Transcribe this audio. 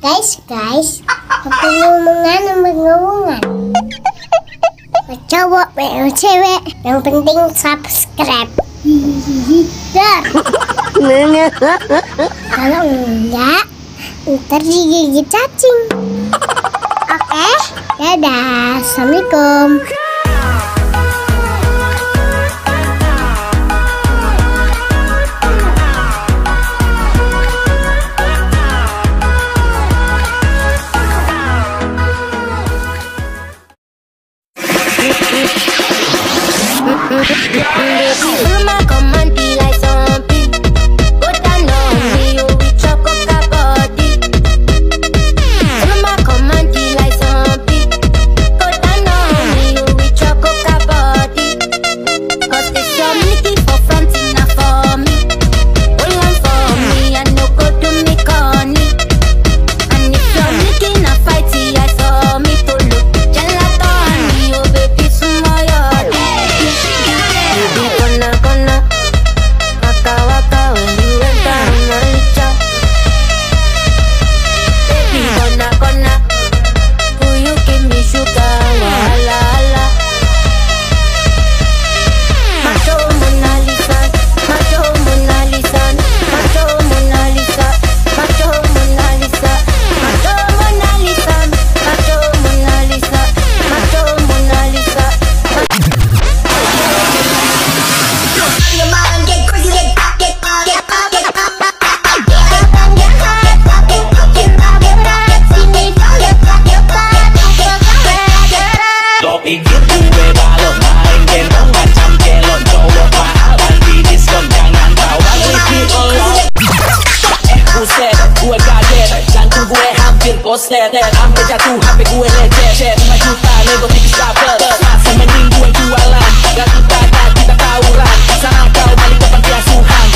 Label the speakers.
Speaker 1: Guys, guys, pengumuman pengumuman. Cowok, cewek, yang penting subscribe. Dah. Kalau enggak, ntar digigit cacing. Oke, dadah. Assalamualaikum.
Speaker 2: Let's go.
Speaker 3: bos lelet Ambil jatuh HP gue lecet Chat juta nego tipis dapet sabar Masa mending gue jualan Gak kita ada kita tawuran Sana kau balik ke panti asuhan